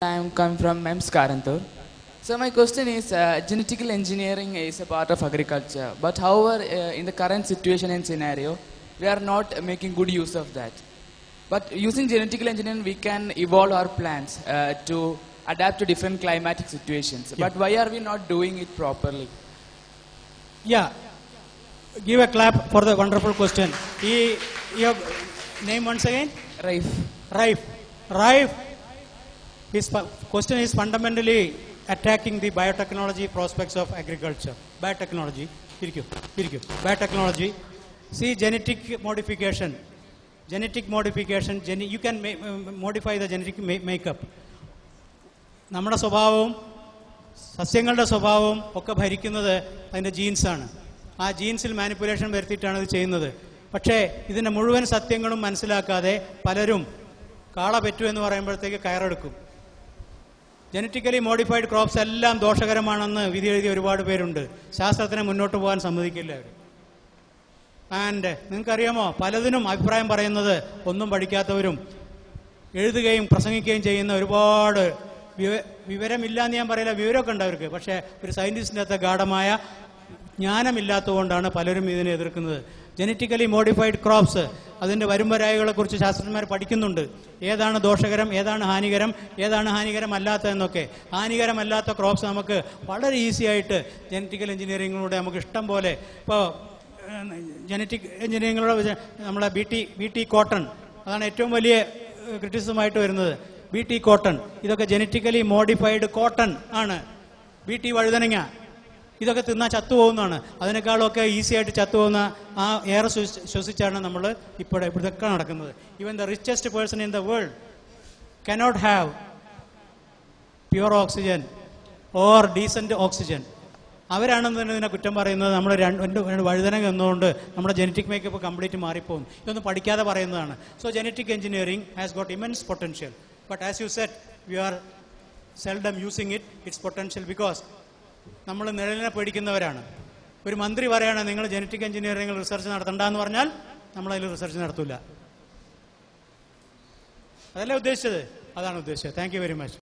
I'm coming from MEMS Karantur. So my question is, uh, genetical engineering is a part of agriculture, but however, uh, in the current situation and scenario, we are not making good use of that. But using genetical engineering, we can evolve our plants uh, to adapt to different climatic situations. But why are we not doing it properly? Yeah. Give a clap for the wonderful question. He, your name once again? Raif. Raif. Raif. His question is fundamentally attacking the biotechnology prospects of agriculture. Biotechnology. Biotechnology. See genetic modification. Genetic modification. Gene, you can uh, modify the genetic ma- makeup. നമ്മുടെ സ്വഭാവവും സസ്യങ്ങളുടെ സ്വഭാവവും ഒക്കെ ഭരിക്കുന്നത് അതിന്റെ ജീൻസാണ് ആ ജീൻസിൽ manipulation വരുത്തിയിട്ടാണ് ഇത് ചെയ്യുന്നത് പക്ഷേ ഇതിന്റെ മുഴുവൻ സത്യങ്ങളും മനസ്സിലാക്കാതെ പലരും കാള പെറ്റു എന്ന് പറയുമ്പോഴത്തേക്ക് കയറെടുക്കും ജനറ്റിക്കലി മോഡിഫൈഡ് ക്രോപ്സ് എല്ലാം ദോഷകരമാണെന്ന് വിധി എഴുതിയ ഒരുപാട് പേരുണ്ട്. ശാസ്ത്രത്തിനെ മുന്നോട്ട് പോകാൻ സമ്മതിക്കില്ല അവർ ആൻഡ് നിങ്ങൾക്കറിയാമോ പലതിനും അഭിപ്രായം പറയുന്നത് ഒന്നും പഠിക്കാത്തവരും എഴുതുകയും പ്രസംഗിക്കുകയും ചെയ്യുന്ന ഒരുപാട് വിവ- വിവരമില്ല എന്ന് ഞാൻ പറയില്ല വിവരമൊക്കെ ഉണ്ട് അവർക്ക്. പക്ഷേ ഒരു സയന്റിസ്റ്റിന്റെ അകത്ത് ഗാഠമായ ജ്ഞാനമില്ലാത്തതുകൊണ്ടാണ് പലരും ഇതിനെ എതിർക്കുന്നത്. ജനറ്റിക്കലി മോഡിഫൈഡ് ക്രോപ്സ് അതിന്റെ വരുംവരായികളെ കുറിച്ച് ശാസ്ത്രജ്ഞന്മാർ പഠിക്കുന്നുണ്ട്. ഏതാണ് ദോഷകരം ഏതാണ് ഹാനികരം ഏതാണ് ഹാനികരമല്ലാത്തതെന്നൊക്കെ ഹാനികരമല്ലാത്ത ക്രോപ്സ് നമുക്ക് വളരെ ഈസി ആയിട്ട് ജനറ്റിക്കൽ എഞ്ചിനീയറിങ്ങിലൂടെ നമുക്ക് ഇഷ്ടം പോലെ ഇപ്പോൾ ജനറ്റിക് എഞ്ചിനീയറിങ്ങിലൂടെ നമ്മുടെ നമ്മളെ B T B T cotton അതാണ് ഏറ്റവും വലിയ ക്രിറ്റിസിസമായിട്ട് വരുന്നത്. ബി ടി കോട്ടൺ ഇതൊക്കെ ജനറ്റിക്കലി മോഡിഫൈഡ് കോട്ടൺ ആണ്. ബി ടി വഴുതനങ്ങ. ഇതൊക്കെ തിന്നാൽ ചത്തുപോകുന്നതാണ്. അതിനേക്കാളൊക്കെ ഈസി ആയിട്ട് ചത്തുപോകുന്ന ആ എയർ ശ്വസിച്ചാണ് നമ്മൾ ഇപ്പോൾ ഇതൊക്കെ നടക്കുന്നത്. Even the richest person in the world cannot have pure oxygen or decent oxygen അവരാണെന്ന് തന്നെ ഇതിനെ കുറ്റം പറയുന്നത് നമ്മൾ രണ്ട് രണ്ട് വഴുതനങ്ങ എന്നുകൊണ്ട് നമ്മുടെ ജനറ്റിക് മേക്കപ്പ് കംപ്ലീറ്റ് മാറിപ്പോകും. ഇതൊന്നും പഠിക്കാതെ പറയുന്നതാണ്. So genetic engineering has got immense potential but as you said you are seldom using it its potential because നമ്മൾ നിഴലിനെ പേടിക്കുന്നവരാണ്. ഒരു മന്ത്രി പറയാണ് നിങ്ങൾ ജനറ്റിക് എഞ്ചിനീയറിംഗിൽ റിസർച്ച് നടത്തണ്ട എന്ന് പറഞ്ഞാൽ അതിൽ റിസർച്ച് നടത്തൂല. അതല്ലേ ഉദ്ദേശിച്ചത്? അതാണ് ഉദ്ദേശിച്ചത്. Thank very much